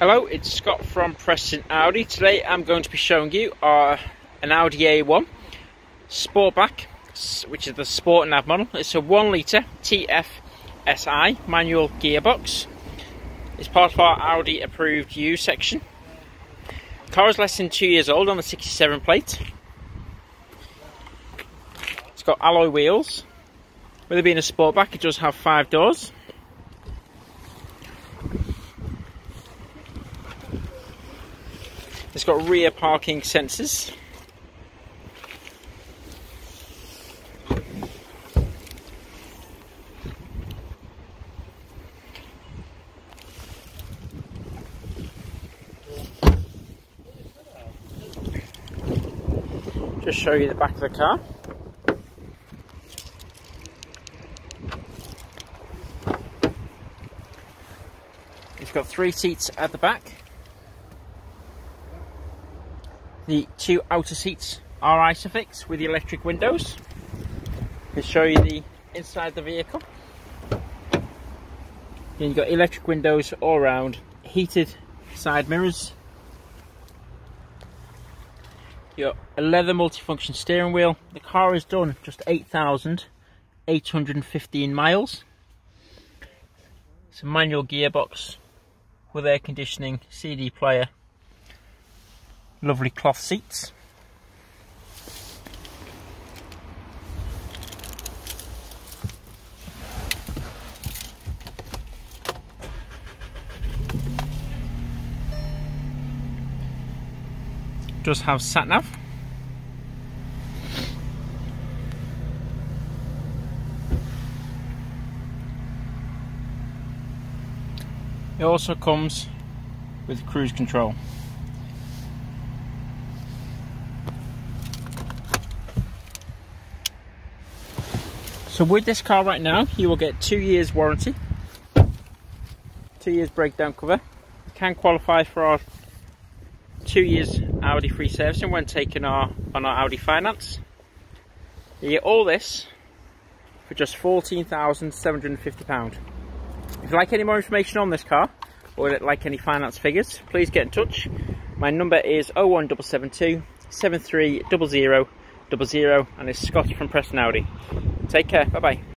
Hello, it's Scott from Preston Audi. Today I'm going to be showing you our an Audi A1 Sportback, which is the Sport Nav model. It's a 1 litre TFSI manual gearbox. It's part of our Audi approved use section. The car is less than two years old on the 67 plate. It's got alloy wheels. With it being a Sportback, it does have five doors. It's got rear parking sensors. Just show you the back of the car. It's got three seats at the back. The two outer seats are Isofix with the electric windows. I'll show you the inside of the vehicle. And you've got electric windows all around, heated side mirrors. A leather multifunction steering wheel. The car has done just 8,815 miles. It's a manual gearbox with air conditioning, CD player, lovely cloth seats. Does have sat nav. It also comes with cruise control. So with this car right now, you will get two years warranty, two years breakdown cover. You can qualify for our two years Audi free servicing when taking our on our Audi finance. You get all this for just £14,750. If you like any more information on this car, or like any finance figures, please get in touch. My number is 01772 7300 00 and it's Scott from Preston Audi. Take care. Bye bye.